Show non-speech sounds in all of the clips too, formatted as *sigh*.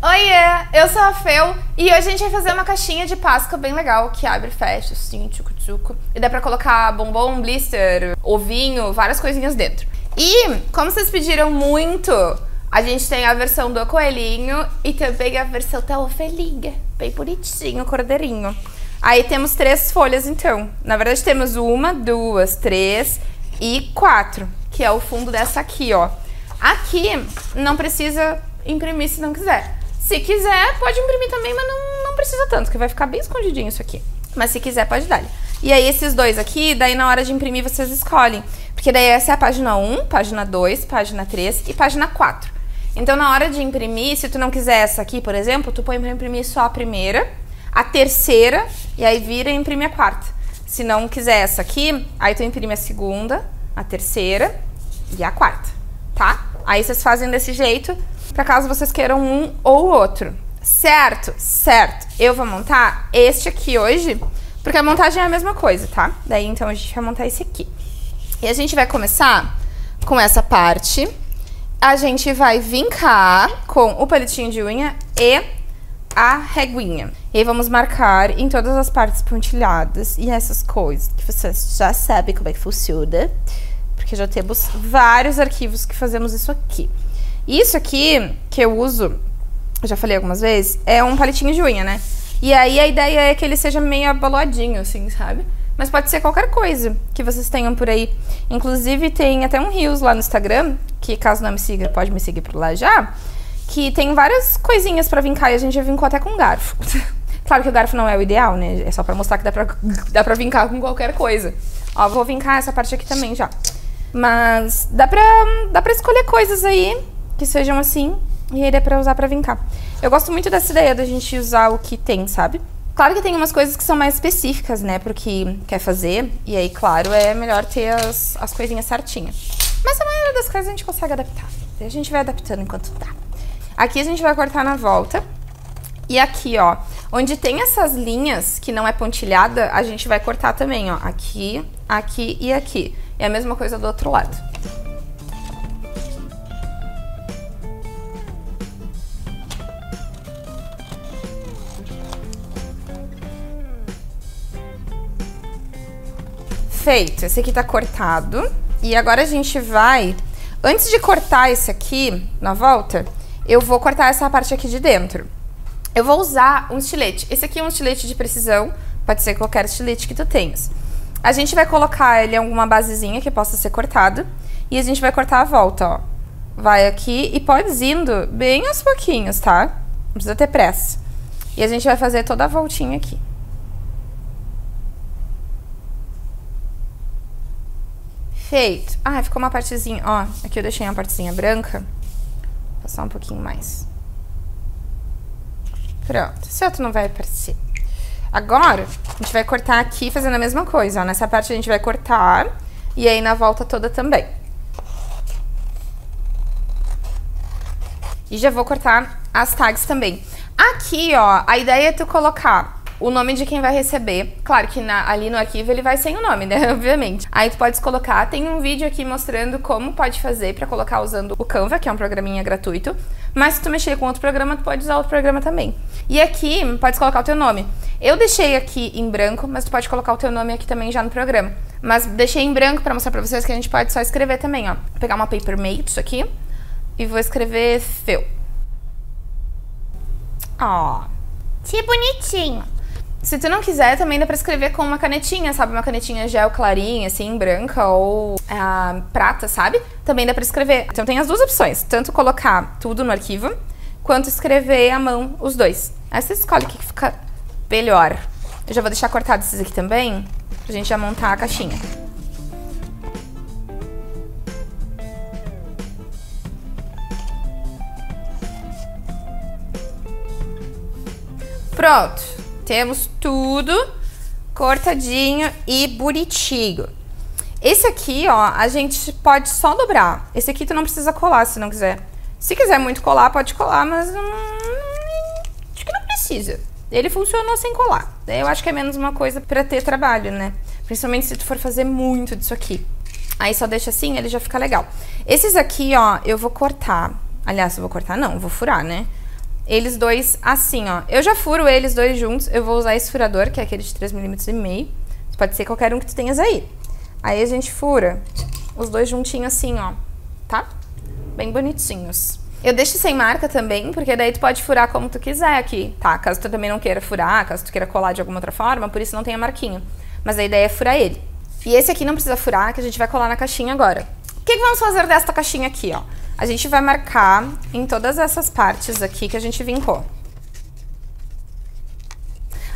Oiê, eu sou a Fel e hoje a gente vai fazer uma caixinha de Páscoa bem legal que abre e fecha, assim, tchucu-tchucu. E dá pra colocar bombom, blister, ovinho, várias coisinhas dentro. E, como vocês pediram muito, a gente tem a versão do coelhinho e também a versão da ovelhinha. Bem bonitinho, cordeirinho. Aí temos três folhas, então. Na verdade, temos uma, duas, três e quatro, que é o fundo dessa aqui, ó. Aqui não precisa imprimir se não quiser. Se quiser, pode imprimir também, mas não, não precisa tanto, que vai ficar bem escondidinho isso aqui. Mas se quiser, pode dar. E aí, esses dois aqui, daí na hora de imprimir vocês escolhem. Porque daí essa é a página 1, página 2, página 3 e página 4. Então, na hora de imprimir, se tu não quiser essa aqui, por exemplo, tu põe pra imprimir só a primeira, a terceira, e aí vira e imprime a quarta. Se não quiser essa aqui, aí tu imprime a segunda, a terceira e a quarta, tá? Aí vocês fazem desse jeito, para caso vocês queiram um ou outro. Certo? Certo. Eu vou montar este aqui hoje, porque a montagem é a mesma coisa, tá? Daí, então, a gente vai montar esse aqui. E a gente vai começar com essa parte. A gente vai vincar com o palitinho de unha e a reguinha. E vamos marcar em todas as partes pontilhadas e essas coisas que vocês já sabem como é que funciona. Porque já temos vários arquivos que fazemos isso aqui. Isso aqui, que eu uso, eu já falei algumas vezes, é um palitinho de unha, né? E aí a ideia é que ele seja meio aboladinho, assim, sabe? Mas pode ser qualquer coisa que vocês tenham por aí. Inclusive, tem até um Rios lá no Instagram, que caso não me siga, pode me seguir por lá já, que tem várias coisinhas pra vincar e a gente já vincou até com garfo. *laughs* claro que o garfo não é o ideal, né? É só pra mostrar que dá pra, *laughs* dá pra vincar com qualquer coisa. Ó, vou vincar essa parte aqui também já. Mas dá pra, dá pra escolher coisas aí que sejam assim e ele é pra usar pra vincar. Eu gosto muito dessa ideia da gente usar o que tem, sabe? Claro que tem umas coisas que são mais específicas, né, pro que quer fazer. E aí, claro, é melhor ter as, as coisinhas certinhas. Mas a maioria das coisas a gente consegue adaptar. E a gente vai adaptando enquanto dá. Aqui a gente vai cortar na volta. E aqui, ó, onde tem essas linhas que não é pontilhada, a gente vai cortar também, ó. Aqui, aqui e aqui. E a mesma coisa do outro lado. Feito. Esse aqui tá cortado. E agora a gente vai... Antes de cortar esse aqui, na volta, eu vou cortar essa parte aqui de dentro. Eu vou usar um estilete. Esse aqui é um estilete de precisão. Pode ser qualquer estilete que tu tenhas. A gente vai colocar ele em alguma basezinha que possa ser cortado. E a gente vai cortar a volta, ó. Vai aqui e pode indo bem aos pouquinhos, tá? Não precisa ter pressa. E a gente vai fazer toda a voltinha aqui. Feito. Ah, ficou uma partezinha, ó. Aqui eu deixei uma partezinha branca. Vou passar um pouquinho mais. Pronto. Esse outro não vai aparecer. Agora, a gente vai cortar aqui fazendo a mesma coisa, ó. Nessa parte a gente vai cortar. E aí na volta toda também. E já vou cortar as tags também. Aqui, ó, a ideia é tu colocar o nome de quem vai receber. Claro que na, ali no arquivo ele vai sem o nome, né? *laughs* Obviamente. Aí tu pode colocar. Tem um vídeo aqui mostrando como pode fazer para colocar usando o Canva, que é um programinha gratuito. Mas se tu mexer com outro programa, tu pode usar outro programa também. E aqui, pode colocar o teu nome. Eu deixei aqui em branco, mas tu pode colocar o teu nome aqui também já no programa. Mas deixei em branco para mostrar pra vocês que a gente pode só escrever também, ó. Vou pegar uma Papermate, isso aqui, e vou escrever Feu. Ó, que bonitinho. Se tu não quiser, também dá pra escrever com uma canetinha, sabe? Uma canetinha gel clarinha, assim, branca ou uh, prata, sabe? Também dá pra escrever. Então tem as duas opções. Tanto colocar tudo no arquivo, quanto escrever à mão os dois. Aí você escolhe o que fica melhor. Eu já vou deixar cortado esses aqui também, pra gente já montar a caixinha. Pronto. Temos tudo cortadinho e bonitinho. Esse aqui, ó, a gente pode só dobrar. Esse aqui tu não precisa colar se não quiser. Se quiser muito colar, pode colar, mas hum, acho que não precisa. Ele funcionou sem colar. Eu acho que é menos uma coisa pra ter trabalho, né? Principalmente se tu for fazer muito disso aqui. Aí só deixa assim, ele já fica legal. Esses aqui, ó, eu vou cortar. Aliás, eu vou cortar não, vou furar, né? Eles dois assim, ó. Eu já furo eles dois juntos. Eu vou usar esse furador, que é aquele de 3mm e meio. Pode ser qualquer um que tu tenhas aí. Aí a gente fura os dois juntinhos assim, ó. Tá? Bem bonitinhos. Eu deixo sem marca também, porque daí tu pode furar como tu quiser aqui, tá? Caso tu também não queira furar, caso tu queira colar de alguma outra forma, por isso não tem a marquinha. Mas a ideia é furar ele. E esse aqui não precisa furar, que a gente vai colar na caixinha agora. Que, que vamos fazer desta caixinha aqui, ó? A gente vai marcar em todas essas partes aqui que a gente vincou.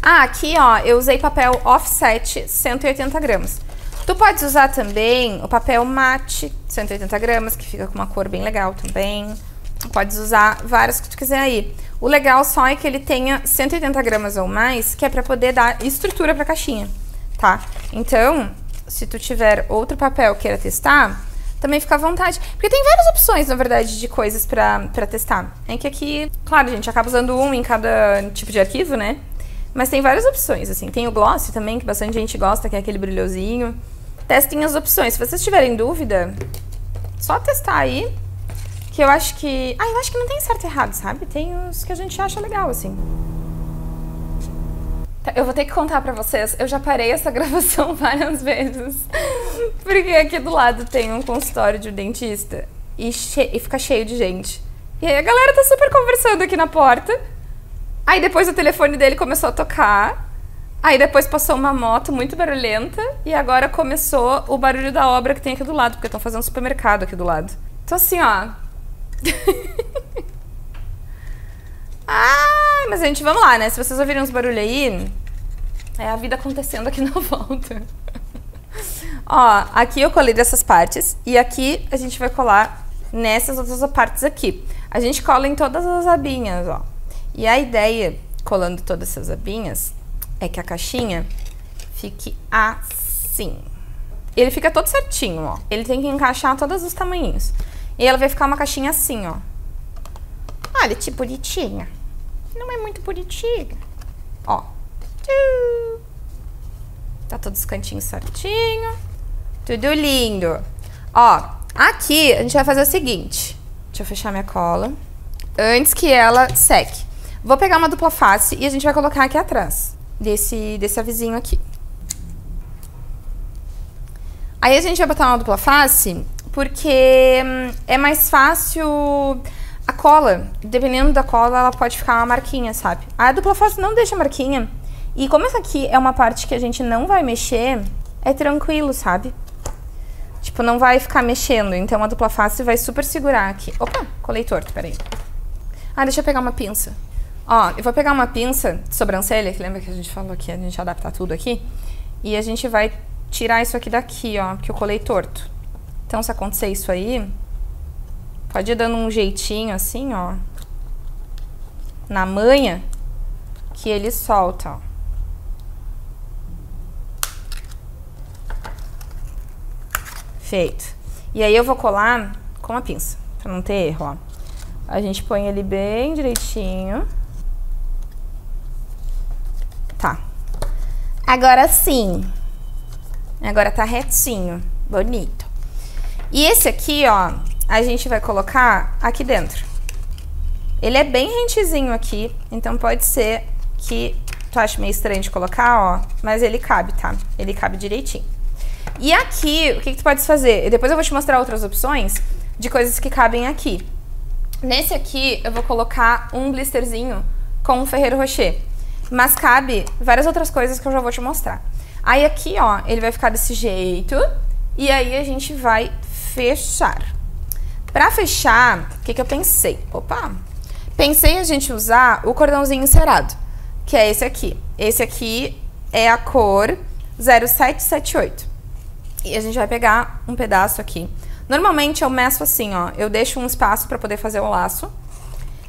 Ah, aqui, ó, eu usei papel offset 180 gramas. Tu pode usar também o papel mate 180 gramas, que fica com uma cor bem legal também. Pode usar várias que tu quiser aí. O legal só é que ele tenha 180 gramas ou mais, que é para poder dar estrutura para a caixinha, tá? Então, se tu tiver outro papel queira testar, também fica à vontade. Porque tem várias opções, na verdade, de coisas para testar. É que aqui, claro, a gente acaba usando um em cada tipo de arquivo, né? Mas tem várias opções, assim. Tem o gloss também, que bastante gente gosta, que é aquele brilhosinho. Testem as opções. Se vocês tiverem dúvida, só testar aí que eu acho que. Ah, eu acho que não tem certo e errado, sabe? Tem os que a gente acha legal, assim. Tá, eu vou ter que contar pra vocês. Eu já parei essa *laughs* gravação várias vezes. Porque aqui do lado tem um consultório de dentista. E, che... e fica cheio de gente. E aí a galera tá super conversando aqui na porta. Aí depois o telefone dele começou a tocar. Aí depois passou uma moto muito barulhenta. E agora começou o barulho da obra que tem aqui do lado. Porque estão fazendo um supermercado aqui do lado. Então assim, ó. Ai, *laughs* mas a gente, vamos lá, né? Se vocês ouvirem uns barulhos aí, é a vida acontecendo aqui *laughs* na volta. Ó, aqui eu colei dessas partes e aqui a gente vai colar nessas outras partes aqui. A gente cola em todas as abinhas, ó. E a ideia, colando todas essas abinhas, é que a caixinha fique assim. Ele fica todo certinho, ó. Ele tem que encaixar todos os tamanhinhos. E ela vai ficar uma caixinha assim, ó. Olha que bonitinha. Não é muito bonitinha. Ó. Tá todos os cantinhos certinho. Tudo lindo. Ó, aqui a gente vai fazer o seguinte. Deixa eu fechar minha cola. Antes que ela seque. Vou pegar uma dupla face e a gente vai colocar aqui atrás. Desse, desse avizinho aqui. Aí a gente vai botar uma dupla face porque hum, é mais fácil a cola. Dependendo da cola, ela pode ficar uma marquinha, sabe? A dupla face não deixa marquinha. E como essa aqui é uma parte que a gente não vai mexer, é tranquilo, sabe? Tipo, não vai ficar mexendo. Então a dupla face vai super segurar aqui. Opa, colei torto, peraí. Ah, deixa eu pegar uma pinça. Ó, eu vou pegar uma pinça de sobrancelha, que lembra que a gente falou que a gente adapta tudo aqui? E a gente vai tirar isso aqui daqui, ó, que eu colei torto. Então, se acontecer isso aí, pode ir dando um jeitinho assim, ó, na manha, que ele solta, ó. Feito. E aí eu vou colar com a pinça, pra não ter erro, ó. A gente põe ele bem direitinho. Tá. Agora sim. Agora tá retinho. Bonito. E esse aqui, ó, a gente vai colocar aqui dentro. Ele é bem rentezinho aqui, então pode ser que tu ache meio estranho de colocar, ó, mas ele cabe, tá? Ele cabe direitinho. E aqui, o que, que tu pode fazer? Depois eu vou te mostrar outras opções de coisas que cabem aqui. Nesse aqui, eu vou colocar um blisterzinho com um Ferreiro Rocher. Mas cabe várias outras coisas que eu já vou te mostrar. Aí aqui, ó, ele vai ficar desse jeito. E aí a gente vai fechar. Para fechar, o que, que eu pensei? Opa! Pensei a gente usar o cordãozinho encerado, que é esse aqui. Esse aqui é a cor 0778. E a gente vai pegar um pedaço aqui. Normalmente eu meço assim, ó. Eu deixo um espaço para poder fazer o laço.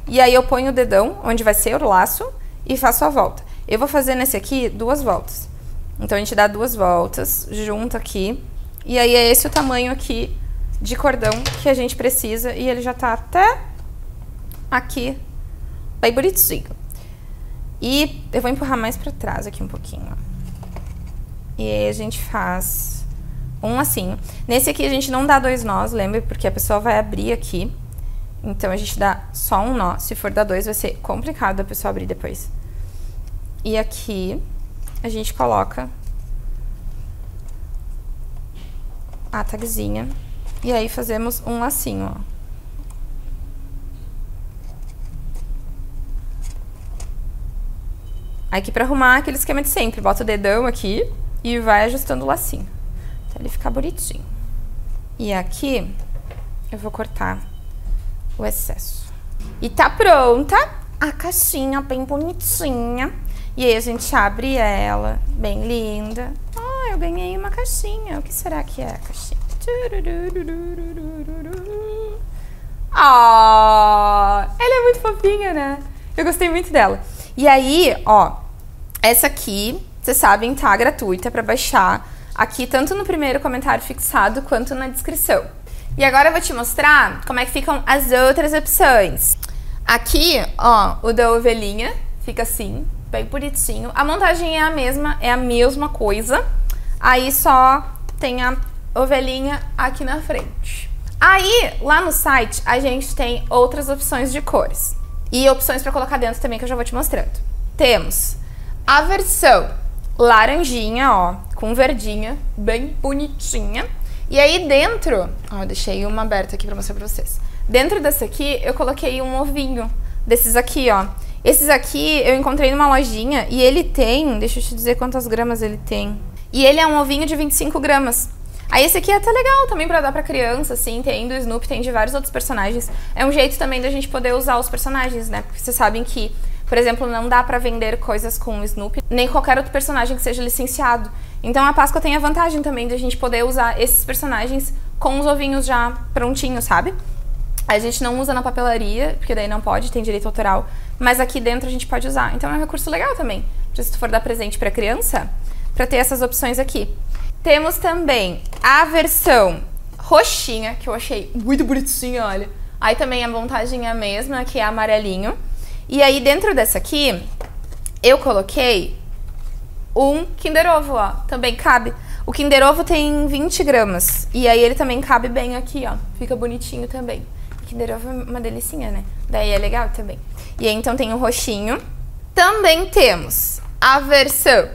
E aí eu ponho o dedão onde vai ser o laço e faço a volta. Eu vou fazer nesse aqui duas voltas. Então a gente dá duas voltas, junto aqui. E aí é esse o tamanho aqui de cordão que a gente precisa e ele já tá até aqui, bem bonitinho. E eu vou empurrar mais pra trás aqui um pouquinho. E aí a gente faz um assim. Nesse aqui a gente não dá dois nós, lembra? Porque a pessoa vai abrir aqui. Então a gente dá só um nó. Se for dar dois, vai ser complicado a pessoa abrir depois. E aqui a gente coloca a tagzinha. E aí fazemos um lacinho, ó. Aqui pra arrumar aquele esquema de sempre. Bota o dedão aqui e vai ajustando o lacinho. Até ele ficar bonitinho. E aqui eu vou cortar o excesso. E tá pronta a caixinha bem bonitinha. E aí a gente abre ela, bem linda. Ah, eu ganhei uma caixinha. O que será que é a caixinha? Ah, ela é muito fofinha, né? Eu gostei muito dela. E aí, ó, essa aqui, vocês sabem, tá gratuita para baixar aqui tanto no primeiro comentário fixado quanto na descrição. E agora eu vou te mostrar como é que ficam as outras opções. Aqui, ó, o da ovelhinha fica assim, bem bonitinho. A montagem é a mesma, é a mesma coisa. Aí só tem a ovelhinha aqui na frente. Aí, lá no site, a gente tem outras opções de cores. E opções para colocar dentro também que eu já vou te mostrando. Temos a versão laranjinha, ó, com verdinha, bem bonitinha. E aí dentro, ó, deixei uma aberta aqui pra mostrar pra vocês. Dentro dessa aqui, eu coloquei um ovinho desses aqui, ó. Esses aqui eu encontrei numa lojinha e ele tem, deixa eu te dizer quantas gramas ele tem. E ele é um ovinho de 25 gramas. Aí esse aqui é até legal também pra dar pra criança, assim, tem do Snoopy, tem de vários outros personagens. É um jeito também da gente poder usar os personagens, né? Porque vocês sabem que por exemplo, não dá para vender coisas com o Snoopy, nem qualquer outro personagem que seja licenciado. Então a Páscoa tem a vantagem também de a gente poder usar esses personagens com os ovinhos já prontinhos, sabe? A gente não usa na papelaria, porque daí não pode, tem direito autoral, mas aqui dentro a gente pode usar. Então é um recurso legal também, se tu for dar presente para criança, para ter essas opções aqui. Temos também a versão roxinha, que eu achei muito bonitinha, olha. Aí também a montagem é a mesma, que é amarelinho. E aí, dentro dessa aqui, eu coloquei um Kinder Ovo, ó. Também cabe. O Kinder Ovo tem 20 gramas. E aí ele também cabe bem aqui, ó. Fica bonitinho também. O Kinder Ovo é uma delicinha, né? Daí é legal também. E aí, então, tem o roxinho. Também temos a versão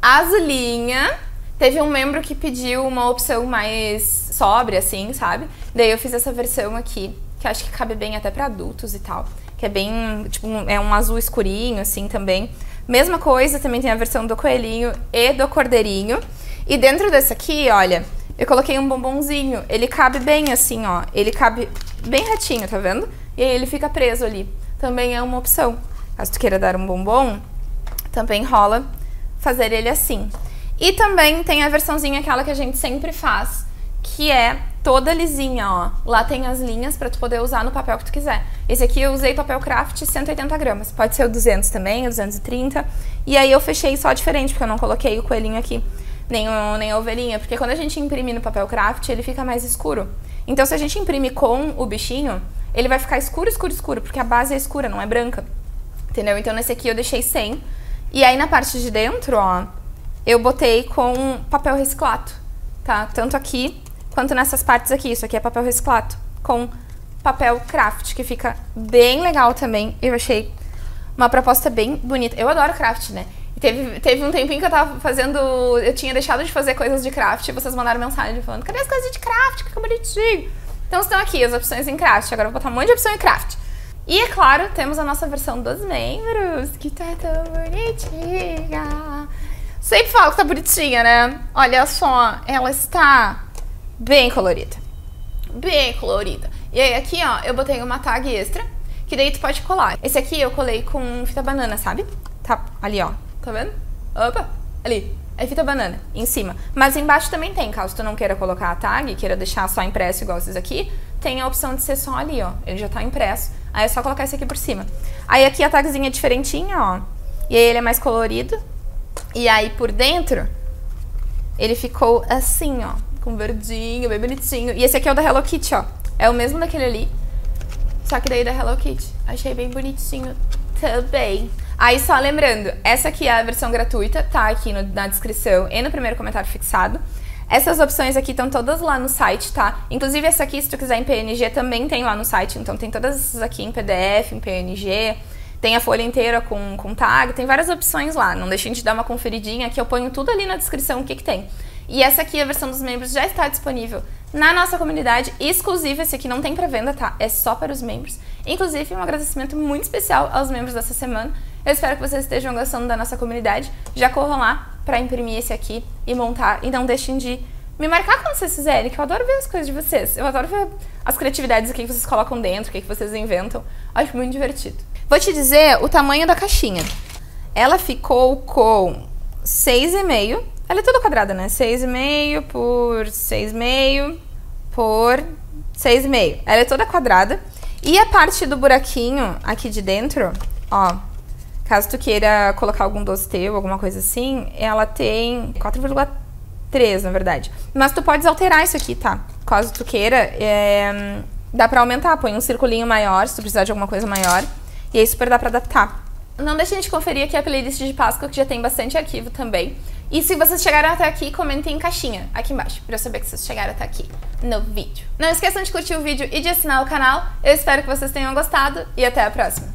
azulinha. Teve um membro que pediu uma opção mais sóbria, assim, sabe? Daí eu fiz essa versão aqui, que acho que cabe bem até para adultos e tal que é bem, tipo, é um azul escurinho, assim, também. Mesma coisa, também tem a versão do coelhinho e do cordeirinho. E dentro desse aqui, olha, eu coloquei um bombonzinho. Ele cabe bem assim, ó. Ele cabe bem retinho, tá vendo? E aí ele fica preso ali. Também é uma opção. Caso tu queira dar um bombom, também rola fazer ele assim. E também tem a versãozinha aquela que a gente sempre faz, que é toda lisinha, ó. Lá tem as linhas para tu poder usar no papel que tu quiser. Esse aqui eu usei papel craft 180 gramas. Pode ser o 200 também, o 230. E aí eu fechei só diferente, porque eu não coloquei o coelhinho aqui, nem, o, nem a ovelhinha. Porque quando a gente imprime no papel craft, ele fica mais escuro. Então se a gente imprime com o bichinho, ele vai ficar escuro, escuro, escuro, porque a base é escura, não é branca. Entendeu? Então nesse aqui eu deixei 100. E aí na parte de dentro, ó, eu botei com papel reciclado, tá? Tanto aqui quanto nessas partes aqui. Isso aqui é papel reciclado com papel craft, que fica bem legal também. Eu achei uma proposta bem bonita. Eu adoro craft, né? Teve, teve um tempinho que eu tava fazendo. Eu tinha deixado de fazer coisas de craft e vocês mandaram mensagem falando: cadê as coisas de craft? Que bonitinho. Então estão aqui as opções em craft. Agora eu vou botar um monte de opção em craft. E é claro, temos a nossa versão dos membros, que tá tão bonitinha. Sempre falo que tá bonitinha, né? Olha só, ela está bem colorida. Bem colorida. E aí aqui, ó, eu botei uma tag extra, que daí tu pode colar. Esse aqui eu colei com fita banana, sabe? Tá ali, ó. Tá vendo? Opa, ali. É fita banana, em cima. Mas embaixo também tem, caso tu não queira colocar a tag, queira deixar só impresso igual esses aqui, tem a opção de ser só ali, ó. Ele já tá impresso. Aí é só colocar esse aqui por cima. Aí aqui a tagzinha é diferentinha, ó. E aí ele é mais colorido. E aí por dentro, ele ficou assim, ó com verdinho, bem bonitinho. E esse aqui é o da Hello Kitty, ó. É o mesmo daquele ali, só que daí da Hello Kitty. Achei bem bonitinho também. Aí só lembrando, essa aqui é a versão gratuita, tá aqui no, na descrição e no primeiro comentário fixado. Essas opções aqui estão todas lá no site, tá? Inclusive essa aqui, se tu quiser em PNG, também tem lá no site. Então tem todas essas aqui em PDF, em PNG. Tem a folha inteira com, com tag, tem várias opções lá. Não deixem de dar uma conferidinha, que eu ponho tudo ali na descrição o que, que tem. E essa aqui, a versão dos membros, já está disponível na nossa comunidade, exclusiva. Esse aqui não tem para venda, tá? É só para os membros. Inclusive, um agradecimento muito especial aos membros dessa semana. Eu espero que vocês estejam gostando da nossa comunidade. Já corram lá para imprimir esse aqui e montar. E não deixem de me marcar quando vocês fizerem, que eu adoro ver as coisas de vocês. Eu adoro ver as criatividades, o que vocês colocam dentro, o que vocês inventam. Acho muito divertido. Vou te dizer o tamanho da caixinha. Ela ficou com 6,5. Ela é toda quadrada, né? 6,5 por 6,5 por 6,5. Ela é toda quadrada. E a parte do buraquinho aqui de dentro, ó, caso tu queira colocar algum doce teu, alguma coisa assim, ela tem 4,3 na verdade. Mas tu podes alterar isso aqui, tá? Caso tu queira, é... dá pra aumentar. Põe um circulinho maior, se tu precisar de alguma coisa maior. E aí super dá pra adaptar. Não deixem de conferir aqui a playlist de Páscoa, que já tem bastante arquivo também. E se vocês chegaram até aqui, comentem em caixinha, aqui embaixo, pra eu saber que vocês chegaram até aqui no vídeo. Não esqueçam de curtir o vídeo e de assinar o canal. Eu espero que vocês tenham gostado e até a próxima.